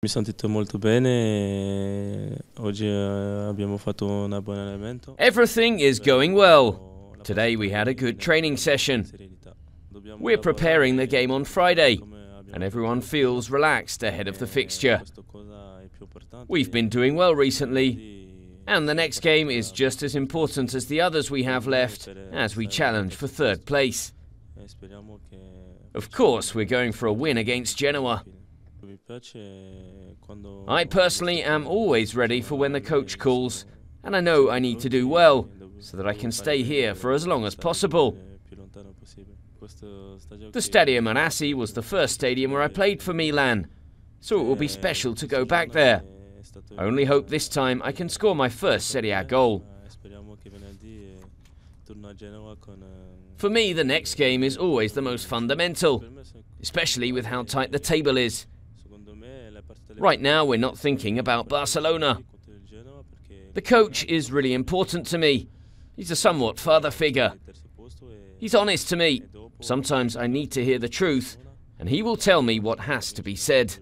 Mi sentito molto bene, oggi eh, abbiamo fatto un. Everything is going well. Today we had a good training session. We're preparing the game on Friday, and everyone feels relaxed ahead of the fixture. We've been doing well recently, and the next game is just as important as the others we have left as we challenge for third place. Of course, we're going for a win against Genoa. I personally am always ready for when the coach calls, and I know I need to do well so that I can stay here for as long as possible. The Stadio Marassi was the first stadium where I played for Milan, so it will be special to go back there. I only hope this time I can score my first Serie A goal. For me, the next game is always the most fundamental, especially with how tight the table is. Right now, we're not thinking about Barcelona. The coach is really important to me. He's a somewhat father figure. He's honest to me. Sometimes I need to hear the truth, and he will tell me what has to be said.